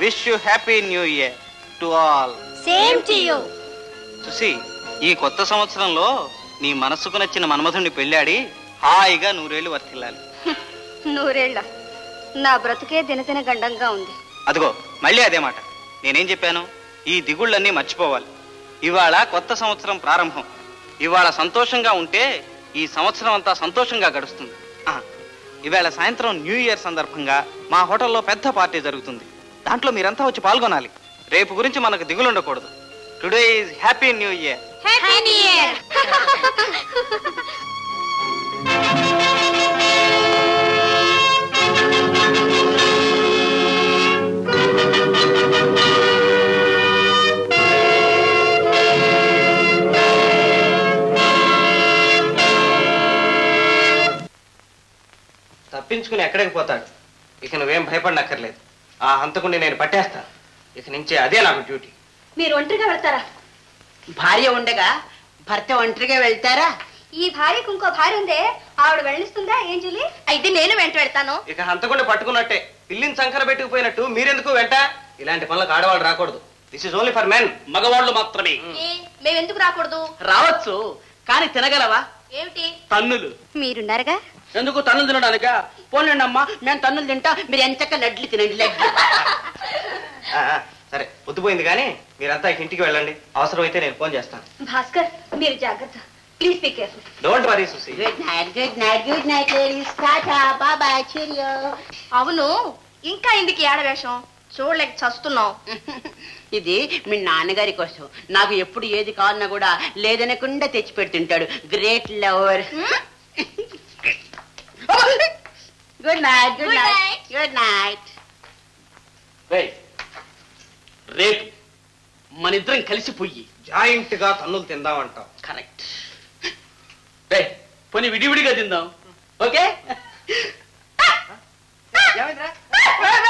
Wish you happy new year to all. Same to you చూసి ఈ కొత్త సంవత్సరంలో నీ మనసుకు నచ్చిన మన్మధుడిని పెళ్ళాడి హాయిగా నూరేళ్ళు వర్తిల్లాలి. నూరేళ్ళ? నా బ్రతుకే దినదిన గండంగా ఉంది. అదిగో మళ్ళీ అదే మాట. నేనేం చెప్పాను? ఈ దిగుళ్ళన్నీ మర్చిపోవాలి. ఇవాళ కొత్త సంవత్సరం ప్రారంభం. ఇవాళ సంతోషంగా ఉంటే ఈ సంవత్సరం అంతా సంతోషంగా గడుస్తుంది. ఇవాళ సాయంత్రం న్యూ ఇయర్ సందర్భంగా మా హోటల్లో పెద్ద పార్టీ జరుగుతుంది. దాంట్లో మీరంతా వచ్చి పాల్గొనాలి. రేపు గురించి మనకు దిగులు ఉండకూడదు today is happy new year happy new year తప్పించుకుని ఎక్కడికి పోతాడు? ఇక నువ్వేం భయపడనక్కర్లేదు. ఆ హంతకుని నేను పట్టేస్తాను. ఇక నుంచి అదే నాకు డ్యూటీ. మీరు ఒంటరిగా వెళ్తారా? భార్య ఉండగా భర్త ఒంటరిగా వెళ్తారా? ఈ భార్యకు ఇంకో భార్య ఉందే ఆవిడ వెళ్ళిస్తుందా ఏం జూలి? అయితే నేను వెంట వెళ్తాను. ఇక హంతకుండా పట్టుకున్నట్టే పిల్లిని సంకర పెట్టుకుపోయినట్టు మీరెందుకు వెంట? ఇలాంటి పనులకు ఆడవాళ్ళు రాకూడదు. This is only for men మగవాళ్ళు మాత్రమే. మేము ఎందుకు రాకూడదు? రావచ్చు కానీ తినగలవా? ఏమిటి? తన్నులు. మీరున్నారుగా? ఎందుకు తన్నులు తినడానికా? పోలేండి అమ్మా మేము తన్నులు తింటా మీరు ఎంచక్క లడ్లు తినండి లడ్లు. సరే పొద్దుపోయింది కానీ మీరంతా ఇంటికి వెళ్ళండి. అవసరమైతే నేను ఫోన్ చేస్తాను. భాస్కర్ మీరు జాగ్రత్త. Please be careful don't worry Susi good night good night good night ladies Tata బాబాయ్ అవును ఇంకా ఎందుకు ఏడవేషం చూడలేక చస్తున్నావు. ఇది మీ నాన్నగారి కోసం. నాకు ఎప్పుడు ఏది కావాలన్నా కూడా లేదనకుండా తెచ్చి పెడుతుంటాడు. Great lover good night good night. Good night రేపు మన ఇద్దరం కలిసిపోయి జాయింట్గా తన్నులు తిందామంటాం. కరెక్ట్ రే పోనీ విడివిడిగా తిందాం. ఓకే?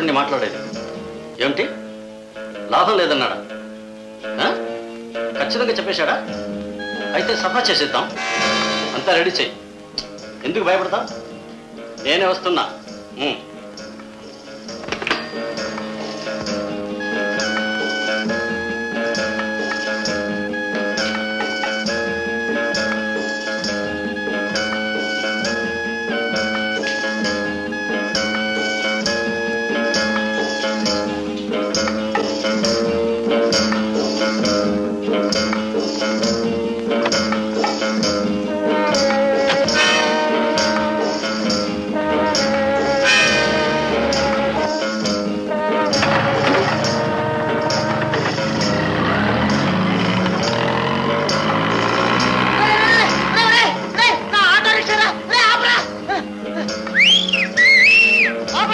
నేను మాట్లాడేది. ఏమిటి? లాభం లేదన్నాడా? ఖచ్చితంగా చెప్పేశాడా? అయితే సభ చేసేద్దాం. అంతా రెడీ చేయి. ఎందుకు భయపడతా నేనే వస్తున్నా.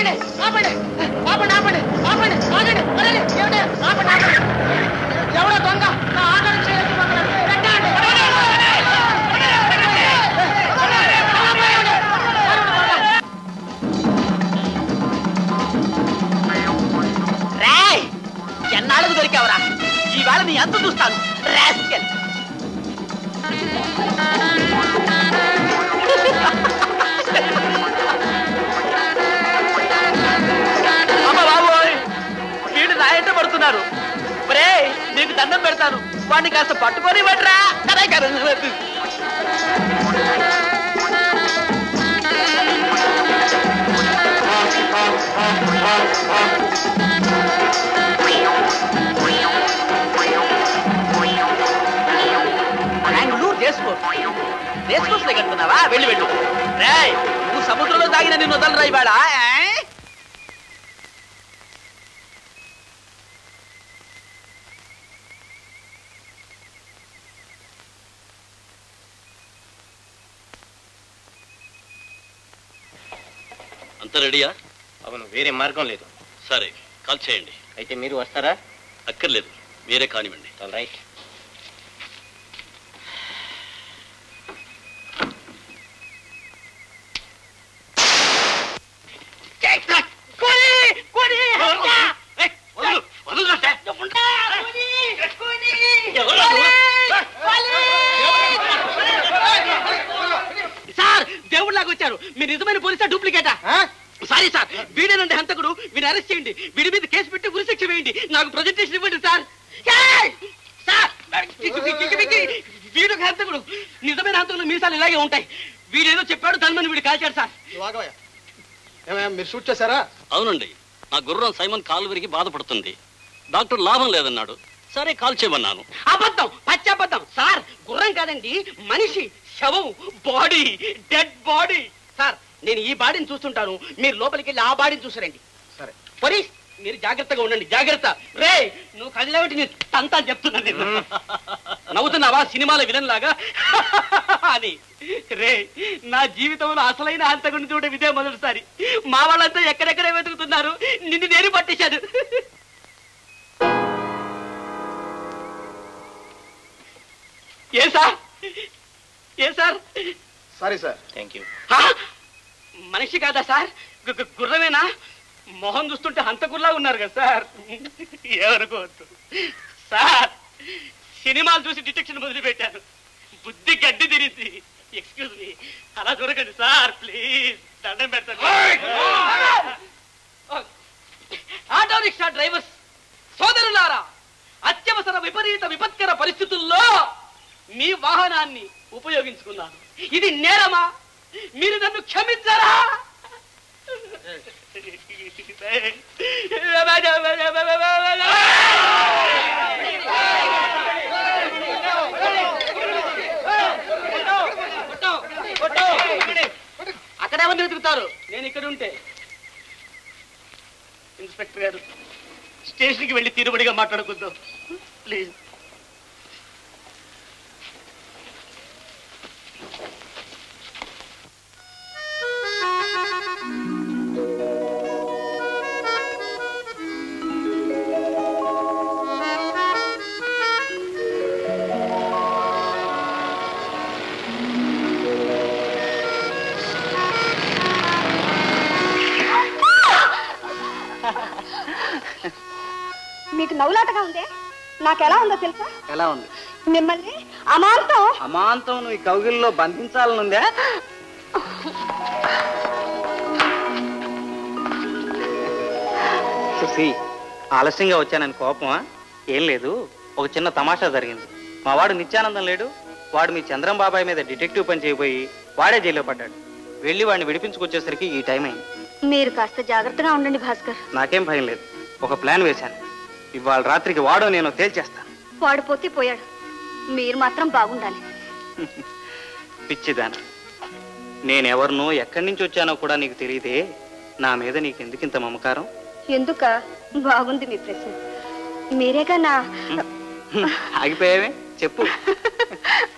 ఉమ్. రేయ్ ఎన్నాళ్ళకు దొరికావరా? ఈవేళ నీ అంత చూస్తాను. రాస్కెల్. ఉన్నారు రే నీకు దండం పెడతాను. వాడిని కాస్త పట్టుకొని ఇవ్వట్రా చేసుకో చేసుకో వెళ్ళి వెళ్ళు. రే నువ్వు సముద్రంలో తాగిన నిన్ను వదలరా ఇవాళ అంత రెడీయా? అవును వేరే మార్గం లేదు. సరే కాల్ చేయండి. అయితే మీరు వస్తారా? అక్కర్లేదు మీరే కానివ్వండి. రైట్ కోడి! కోడి! ఏయ్, వదలు, వదలు అంటే. ఉంటా! కోడి! కోడి! ఎవరు? సార్ దేవుళ్ళలాగా వచ్చారు మీరు నిజమైన పోలీసా డూప్లికేటా సారీ సార్ వీడేనండి హంతకుడు. వీడిని అరెస్ట్ చేయండి. వీడి మీద కేసు పెట్టి ఉరిశిక్ష వేయండి. నాకు ప్రజెంటేషన్ ఇవ్వండి సార్ ఏయ్! సార్ వీడు ఒక హంతకుడు. నిజమైన హంతకులు మీసాలు ఇలాగే ఉంటాయి. వీడేదో చెప్పాడు దాని మీద వీడు కాల్చాడు సార్ మీరు షూట్ చేశారా? అవునండి. నా గుర్రం సైమన్ కాలు విరిగి బాధపడుతుంది. డాక్టర్ లాభం లేదన్నాడు. సరే కాల్ చేయమన్నాను. అబద్ధం! పచ్చబద్ధం! సార్ గుర్రం కాదండి. మనిషి శవం బాడీ డెడ్ బాడీ. సార్ నేను ఈ బాడీని చూస్తుంటాను. మీరు లోపలికి వెళ్ళి ఆ బాడీని చూసారండి. సరే. పోలీస్ మీరు జాగ్రత్తగా ఉండండి. జాగ్రత్త. రే నువ్వు కదిలేబట్టి నేను తంతా చెప్తున్నా నేను. నవ్వుతున్నావా సినిమాల విలన్ లాగా అని. రే నా జీవితంలో అసలైన హంతకుని చూడడం ఇదే మొదటిసారి. మా వాళ్ళంతా ఎక్కడెక్కడే వెతుకుతున్నారు? నిన్ను నేను పట్టేశాను ఏ sir? A sir? Sorry sir. Thank you? మనిషి కాదా సార్? గుర్రమేనా? మొహం చూస్తుంటే హంతకుల్లా ఉన్నారు కదా సార్. ఏమనుకోవద్దు. సార్ సినిమాలు చూసి డిటెక్షన్ మొదలు పెట్టాను బుద్ధి గడ్డి తిరిగింది ఎక్స్క్యూజ్ మీ అలా చూడకండి సార్ ప్లీజ్. దండం పెడతాను ఆటో రిక్షా డ్రైవర్స్ సోదరులారా అత్యవసర విపరీత విపత్కర పరిస్థితుల్లో మీ వాహనాన్ని ఉపయోగించుకున్నాను. ఇది నేరమా? మీరు నన్ను క్షమించరా? అక్కడ ఎవరిని వెతుకుతారు? నేను ఇక్కడ ఉంటే. ఇన్స్పెక్టర్ గారు స్టేషన్కి వెళ్ళి తీరుబడిగా మాట్లాడుకుందాం ప్లీజ్. మీకు నవ్వులాటగా ఉందే? నాకు ఎలా ఉందో తెలుసా? ఎలా ఉంది? మిమ్మల్ని అమాంతం. అమాంతం నువ్వు ఈ కౌగిల్లో బంధించాలనుందా? సుసి ఆలస్యంగా వచ్చానని కోపమా? ఏం లేదు. ఒక చిన్న తమాషా జరిగింది. మా వాడు నిత్యానందం లేడు. వాడు మీ చంద్రం బాబాయ్ మీద డిటెక్టివ్ పని చేయబోయి వాడే జైల్లో పడ్డాడు. వెళ్ళి వాడిని విడిపించుకొచ్చేసరికి ఈ టైం అయింది. మీరు కాస్త జాగ్రత్తగా ఉండండి భాస్కర్. నాకేం భయం లేదు. ఒక ప్లాన్ వేశాను. ఇవాళ రాత్రికి వాడో నేను తేల్చేస్తాను వాడు పోతే పోయాడు. మీరు మాత్రం బాగుండాలి. పిచ్చిదాన. నేనెవరినో ఎక్కడి నుంచి వచ్చానో కూడా నీకు తెలియదే. నా మీద నీకెందుకు ఇంత మమకారం? ఎందుక? బాగుంది మీ ప్రశ్న. మీరేగా నా ఆగిపోయావే? చెప్పు.